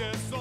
yes,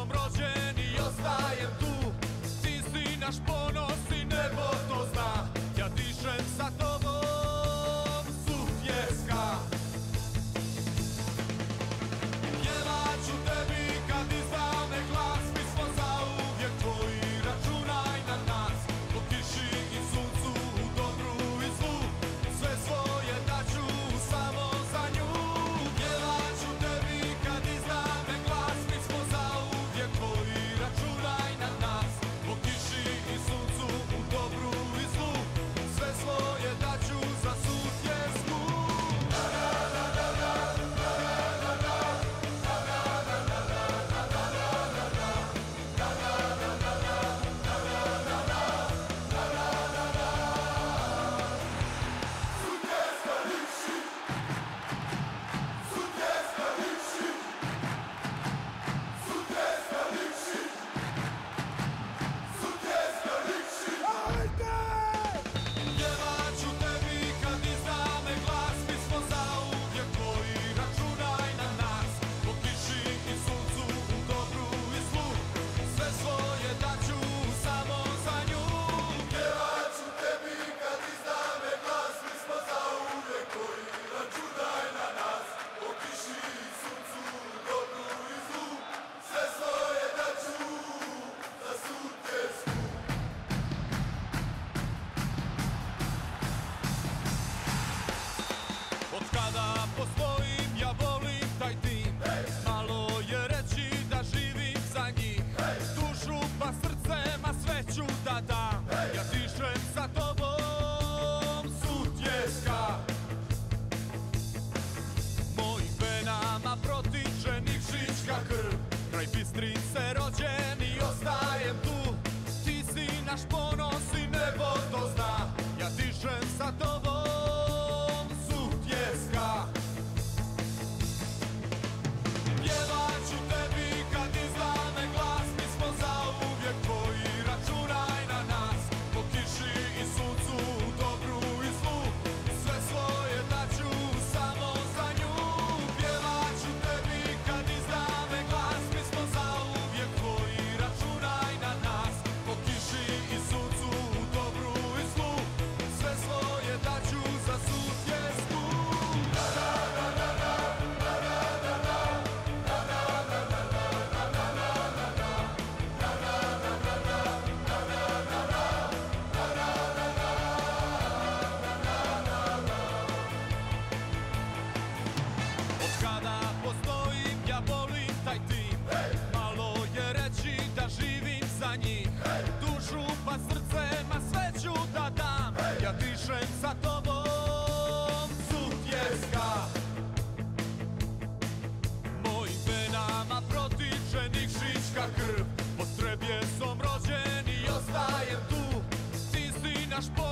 las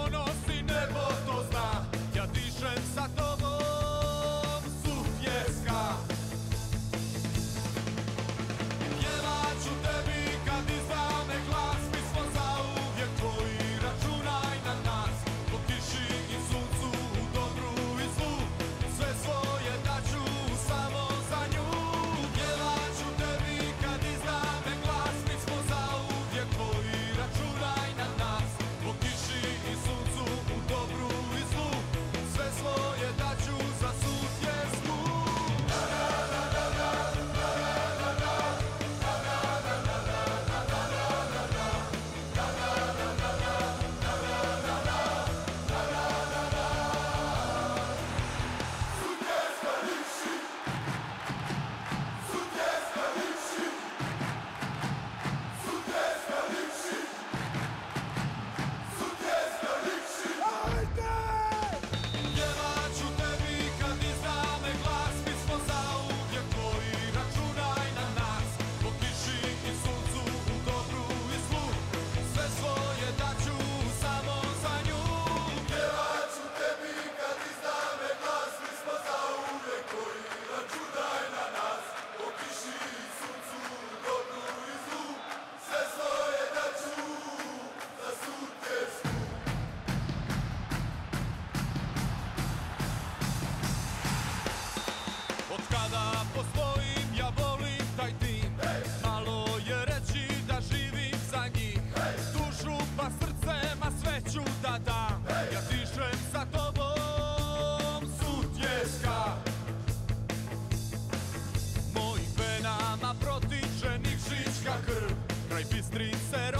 tristes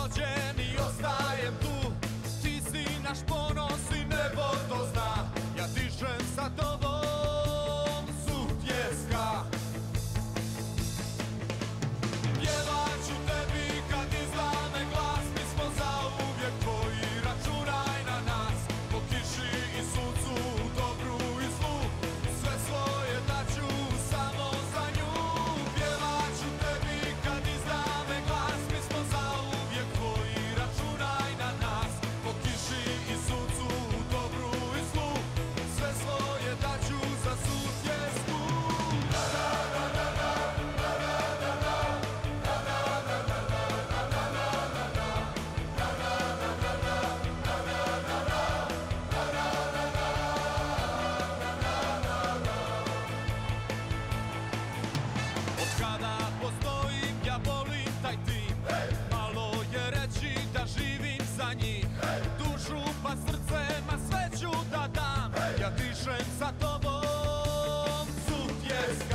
Poszedłem za tobom Cud jest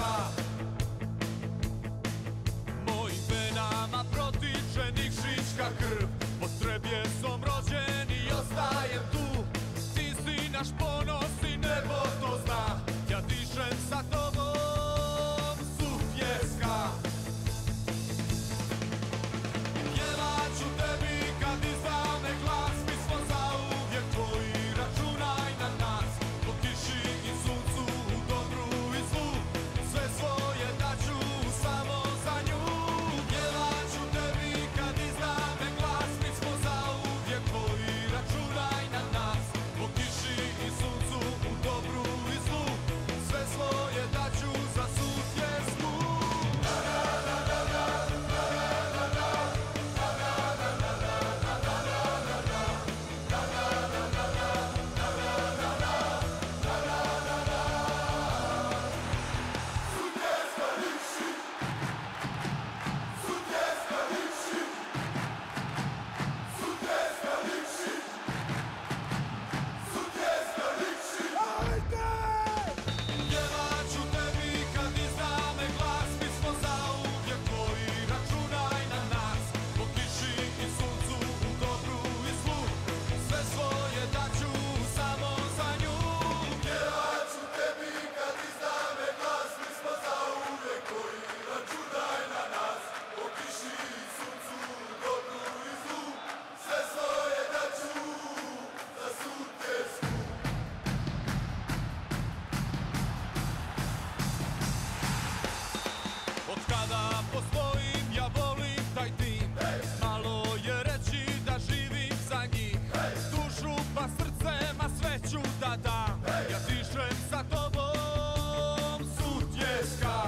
Moj wena ma protyżeny krzyżka krw Po strebie są i ostajem tu. Ty si nasz pol Kada postojim ja volim taj tim. Malo je reći da živim za njih. Dušu pa srcem a sve ću da dam. Ja dišem za tobom sutjeska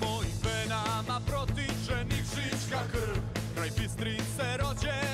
Mojim venama protiče nikšićka krv. Kraj bistrin se rođe